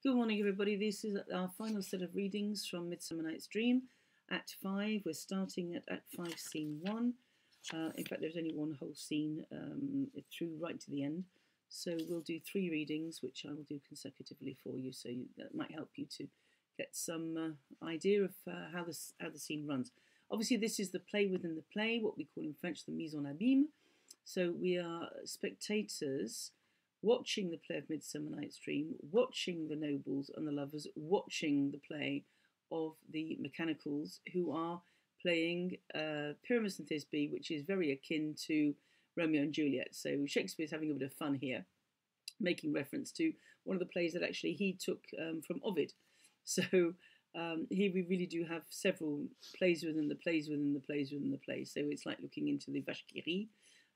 Good morning, everybody. This is our final set of readings from Midsummer Night's Dream, Act 5. We're starting at Act 5, Scene 1. Uh, in fact, there's only one whole scene um, through right to the end. So we'll do three readings, which I will do consecutively for you, so you, that might help you to get some uh, idea of uh, how, this, how the scene runs. Obviously, this is the play within the play, what we call in French the mise en abîme. So we are spectators watching the play of Midsummer Night's Dream, watching the nobles and the lovers, watching the play of the mechanicals who are playing uh, Pyramus and Thisbe, which is very akin to Romeo and Juliet. So Shakespeare's having a bit of fun here, making reference to one of the plays that actually he took um, from Ovid. So um, here we really do have several plays within the plays within the plays within the plays. So it's like looking into the Vache qui rit,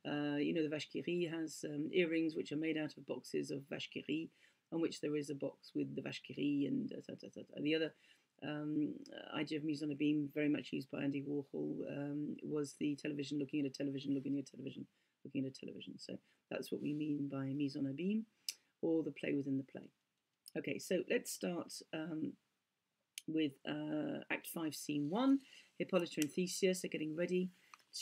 uh, you know, the vache qui has um, earrings which are made out of boxes of vache qui on which there is a box with the rit and uh, the other um, idea of mise en abîme, very much used by Andy Warhol, um, was the television looking at a television, looking at a television, looking at a television. So that's what we mean by mise en abîme, or the play within the play. Okay, so let's start um, with uh, Act 5, Scene 1. Hippolyta and Theseus are getting ready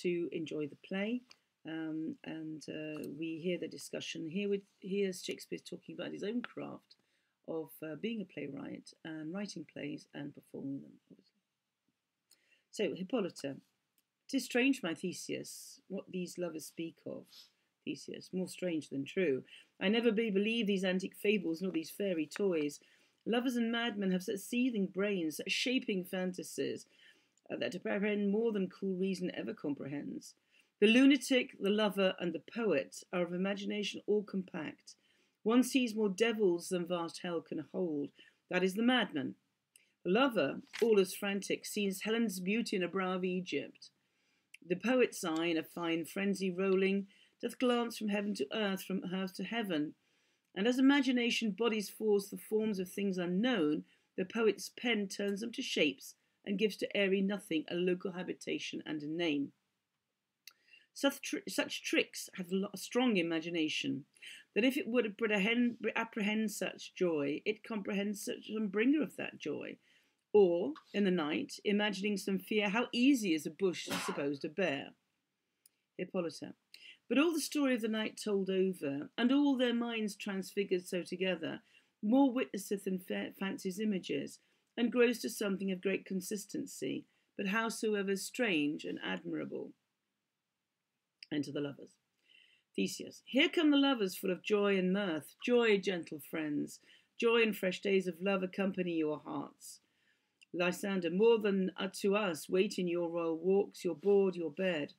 to enjoy the play. Um, and uh, we hear the discussion here with here's Shakespeare talking about his own craft of uh, being a playwright and writing plays and performing them. Obviously. So Hippolyta, tis strange, my Theseus, what these lovers speak of. Theseus, more strange than true. I never be believe these antique fables nor these fairy toys. Lovers and madmen have such seething brains, such shaping fantasies, uh, that apprehend more than cool reason ever comprehends. The lunatic, the lover, and the poet are of imagination all compact. One sees more devils than vast hell can hold. That is the madman. The lover, all as frantic, sees Helen's beauty in a brow of Egypt. The poet's eye, in a fine frenzy rolling, doth glance from heaven to earth, from earth to heaven. And as imagination bodies forth the forms of things unknown, the poet's pen turns them to shapes and gives to airy nothing a local habitation and a name. Such, tr- such tricks have a strong imagination, that if it would apprehend, apprehend such joy, it comprehends such some bringer of that joy. Or, in the night, imagining some fear, how easy is a bush supposed to bear? Hippolyta. But all the story of the night told over, and all their minds transfigured so together, more witnesseth than fancy's images, and grows to something of great consistency, but howsoever strange and admirable and to the lovers. Theseus, here come the lovers full of joy and mirth. Joy, gentle friends, joy and fresh days of love accompany your hearts. Lysander, more than to us, wait in your royal walks, your board, your bed.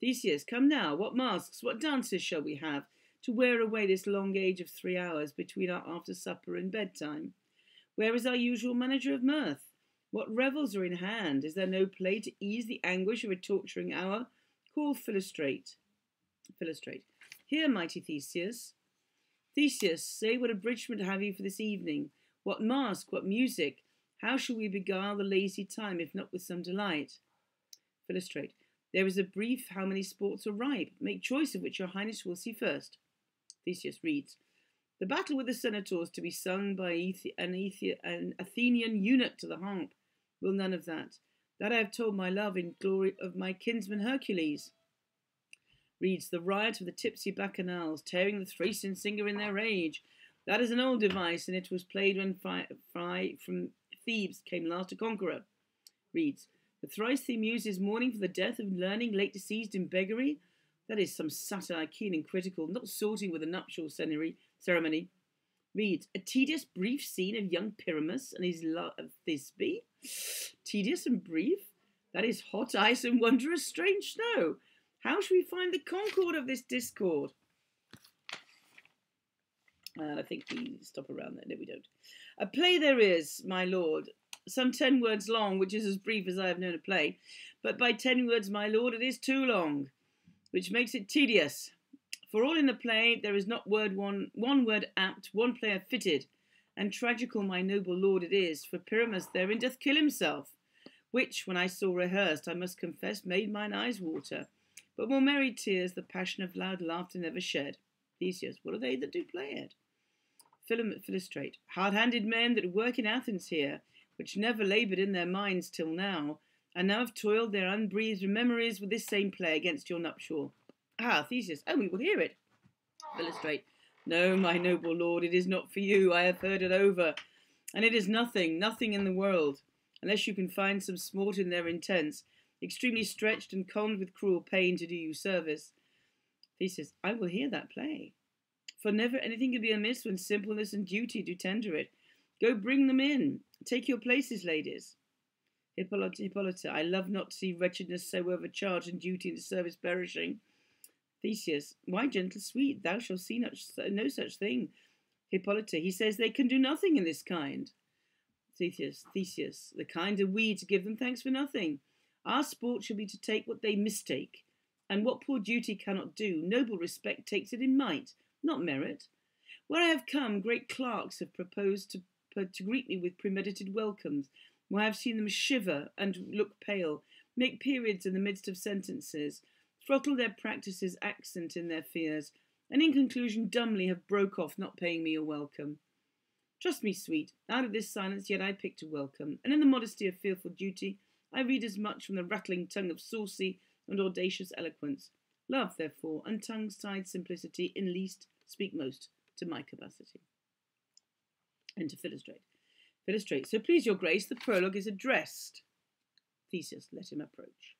Theseus, come now, what masks, what dances shall we have, to wear away this long age of three hours between our after supper and bedtime? Where is our usual manager of mirth? What revels are in hand? Is there no play to ease the anguish of a torturing hour? Call Philostrate. Philostrate. Here, mighty Theseus. Theseus, say what abridgment have you for this evening? What mask, what music? How shall we beguile the lazy time, if not with some delight? Philostrate. There is a brief how many sports are ripe. Make choice of which your highness will see first. Theseus reads. The battle with the senators to be sung by an, an Athenian eunuch to the harp. Will none of that. That I have told my love in glory of my kinsman Hercules. Reads the riot of the tipsy bacchanals, tearing the Thracian singer in their rage. That is an old device, and it was played when Phi from Thebes came last a conqueror. Reads the thrice the muses mourning for the death of learning late deceased in beggary. That is some satire keen and critical, not sorting with a nuptial ceremony. Reads a tedious brief scene of young Pyramus and his love of Thisbe Tedious and brief? That is hot ice and wondrous strange snow. How shall we find the concord of this discord? And I think we stop around there. No, we don't. A play there is, my lord, some ten words long, which is as brief as I have known a play. But by ten words, my lord, it is too long, which makes it tedious. For all in the play, there is not word one, one word apt, one player fitted, and tragical, my noble lord, it is, for Pyramus therein doth kill himself, which, when I saw rehearsed, I must confess made mine eyes water. But more merry tears the passion of loud laughter never shed. Theseus, what are they that do play it? Philostrate, hard-handed men that work in Athens here, which never laboured in their minds till now, and now have toiled their unbreathed memories with this same play against your nuptial. Ah, Theseus, oh, we will hear it. Philostrate, no, my noble lord, it is not for you. I have heard it over, and it is nothing, nothing in the world, unless you can find some smart in their intents, extremely stretched and conned with cruel pain to do you service. Theseus, I will hear that play. For never anything can be amiss when simpleness and duty do tender it. Go bring them in. Take your places, ladies. Hippolyta, Hippolyta, I love not to see wretchedness so overcharged and duty the service perishing. Theseus, why, gentle sweet, thou shalt see no such thing. Hippolyta, he says they can do nothing in this kind. Theseus, Theseus, the kind are we to give them thanks for nothing. Our sport shall be to take what they mistake, and what poor duty cannot do, noble respect takes it in might, not merit. Where I have come, great clerks have proposed to, to greet me with premeditated welcomes, where I have seen them shiver and look pale, make periods in the midst of sentences, throttle their practices accent in their fears, and in conclusion dumbly have broke off, not paying me a welcome. Trust me, sweet, out of this silence yet I picked a welcome, and in the modesty of fearful duty I read as much from the rattling tongue of saucy and audacious eloquence. Love, therefore, and tongue-tied simplicity in least speak most to my capacity. And to Philostrate. Philostrate, so please your grace, the prologue is addressed. Theseus, let him approach.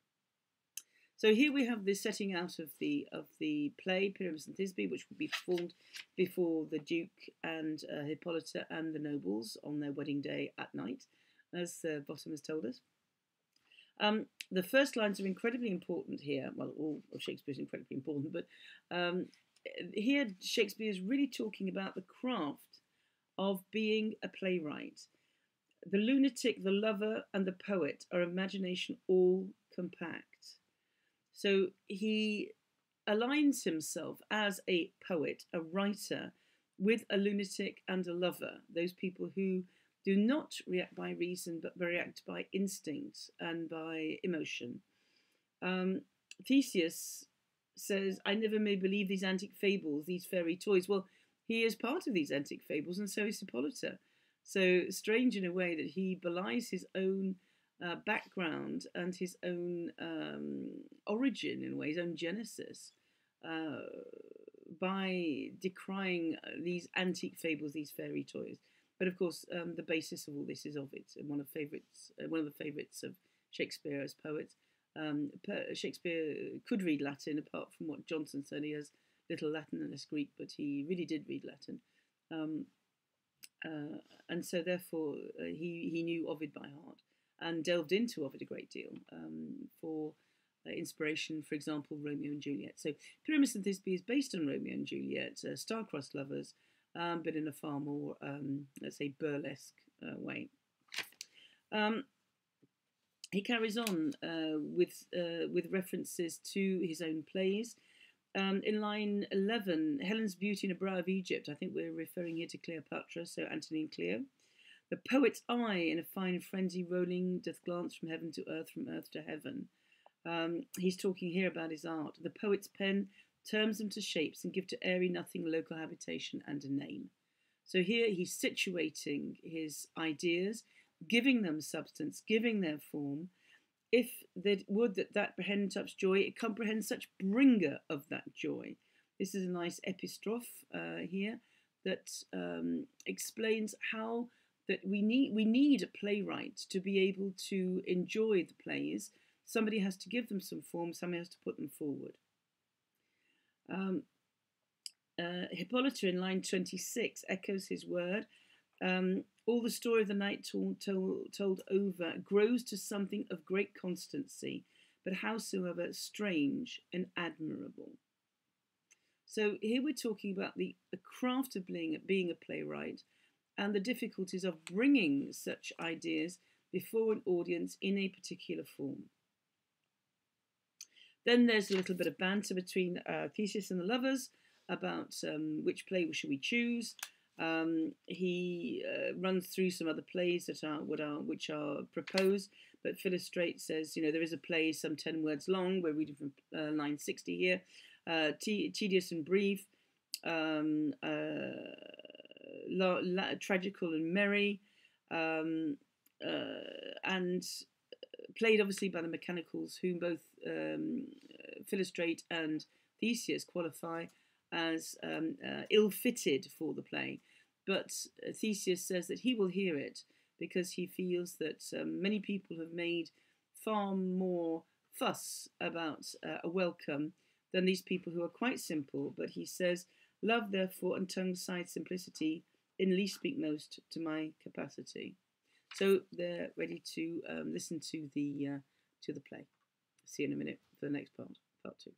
So here we have the setting out of the of the play Pyramus and Thisbe, which will be performed before the Duke and uh, Hippolyta and the nobles on their wedding day at night, as uh, Bottom has told us. Um, the first lines are incredibly important here. Well, all of Shakespeare is incredibly important, but um, here Shakespeare is really talking about the craft of being a playwright. The lunatic, the lover, and the poet are imagination all compact. So he aligns himself as a poet, a writer, with a lunatic and a lover, those people who do not react by reason but react by instinct and by emotion. Um, Theseus says, I never may believe these antique fables, these fairy toys. Well, he is part of these antique fables, and so is Hippolyta. So strange in a way that he belies his own uh, background and his own um, origin, in a way, his own genesis, uh, by decrying uh, these antique fables, these fairy toys. But of course, um, the basis of all this is Ovid, and one of favorites, uh, one of the favourites of Shakespeare as poet. Um, Shakespeare could read Latin, apart from what Jonson said. He has little Latin and less Greek, but he really did read Latin. Um, uh, and so, therefore, uh, he, he knew Ovid by heart and delved into Ovid a great deal um, for uh, inspiration, for example, Romeo and Juliet. So Pyramus and Thisbe is based on Romeo and Juliet, uh, star-crossed lovers, um, but in a far more, um, let's say, burlesque uh, way. Um, he carries on uh, with uh, with references to his own plays. Um, in line 11, Helen's beauty in a brow of Egypt. I think we're referring here to Cleopatra, so Antony and Cleo. The poet's eye in a fine frenzy rolling doth glance from heaven to earth, from earth to heaven. Um, he's talking here about his art. The poet's pen turns them to shapes and give to airy nothing local habitation and a name. So here he's situating his ideas, giving them substance, giving their form. If that would that that pen touch joy, it comprehends such bringer of that joy. This is a nice epistrophe uh, here that um, explains how that we need we need a playwright to be able to enjoy the plays. Somebody has to give them some form. Somebody has to put them forward. Um, uh, Hippolyta in line 26 echoes his word. Um, all the story of the night told, told, over grows to something of great constancy, but howsoever strange and admirable. So here we're talking about the, the craft of being, being a playwright, and the difficulties of bringing such ideas before an audience in a particular form. Then there's a little bit of banter between uh, Theseus and the lovers about um, which play should we choose. Um, he uh, runs through some other plays that are, are which are proposed, but Philostrate says, you know, there is a play some ten words long. We're reading from uh, line sixty here, uh, tedious and brief. Um, uh, la- la- tragical and merry, um, uh, and played obviously by the mechanicals, whom both um, Philostrate and Theseus qualify as um, uh, ill-fitted for the play. But Theseus says that he will hear it because he feels that um, many people have made far more fuss about uh, a welcome than these people who are quite simple. But he says, Love, therefore, and tongue side simplicity in least speak most to my capacity. So they're ready to um, listen to the uh, to the play. See you in a minute for the next part, part two.